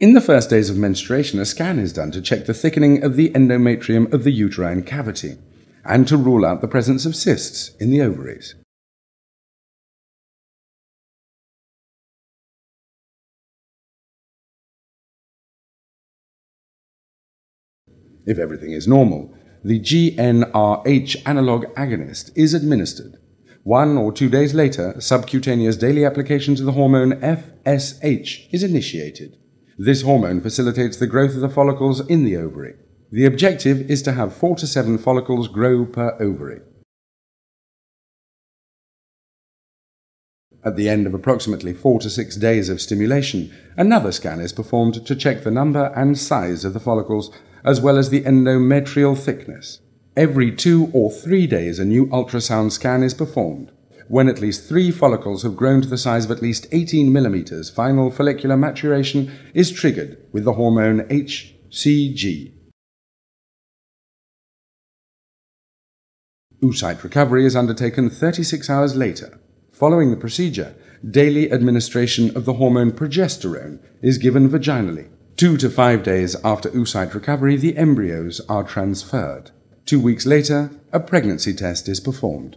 In the first days of menstruation, a scan is done to check the thickening of the endometrium of the uterine cavity and to rule out the presence of cysts in the ovaries. If everything is normal, the GnRH analog agonist is administered. One or two days later, subcutaneous daily application to the hormone FSH is initiated. This hormone facilitates the growth of the follicles in the ovary. The objective is to have four to seven follicles grow per ovary. At the end of approximately four to six days of stimulation, another scan is performed to check the number and size of the follicles as well as the endometrial thickness. Every two or three days, a new ultrasound scan is performed. When at least three follicles have grown to the size of at least 18 millimeters, final follicular maturation is triggered with the hormone HCG. Oocyte recovery is undertaken 36 hours later. Following the procedure, daily administration of the hormone progesterone is given vaginally. Two to five days after oocyte recovery, the embryos are transferred. Two weeks later, a pregnancy test is performed.